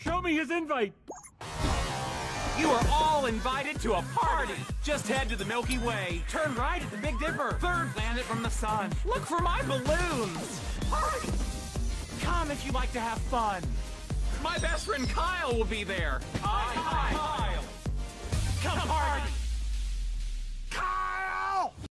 Show me his invite. You are all invited to a party. Just head to the Milky Way. Turn right at the Big Dipper. Third planet from the sun. Look for my balloons. Party. Come if you like to have fun. My best friend Kyle will be there. Hi, Kyle.